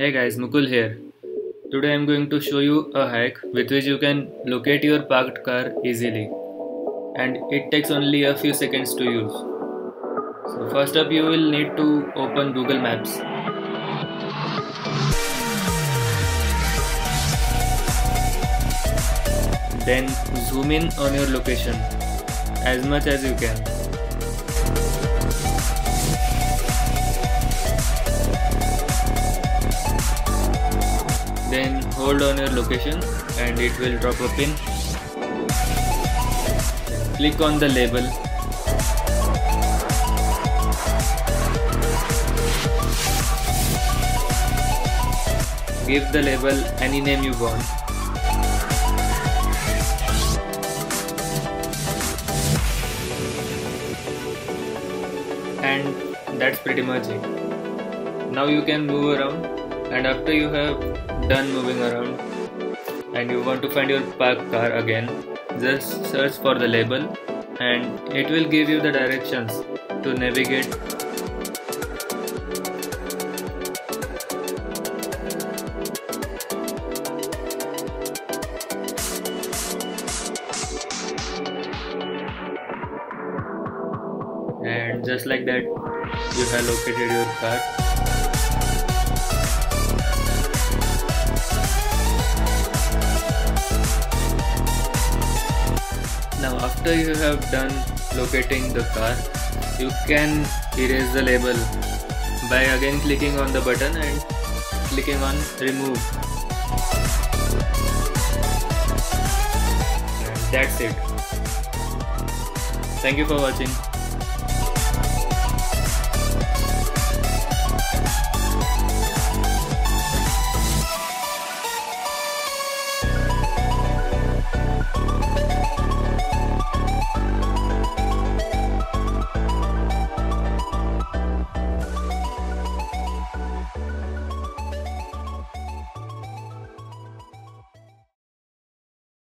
Hey guys, Mukul here. Today I'm going to show you a hack with which you can locate your parked car easily. And it takes only a few seconds to use. So first up you will need to open Google Maps. Then zoom in on your location as much as you can. Then hold on your location and it will drop a pin. Click on the label. Give the label any name you want. and that's pretty much it now you can move around and after you have done moving around. And you want to find your parked car again just search for the label and it will give you the directions to navigate. And just like that you have located your car now after you have done locating the car you can erase the label by again clicking on the button and clicking on remove. And that's it. Thank you for watching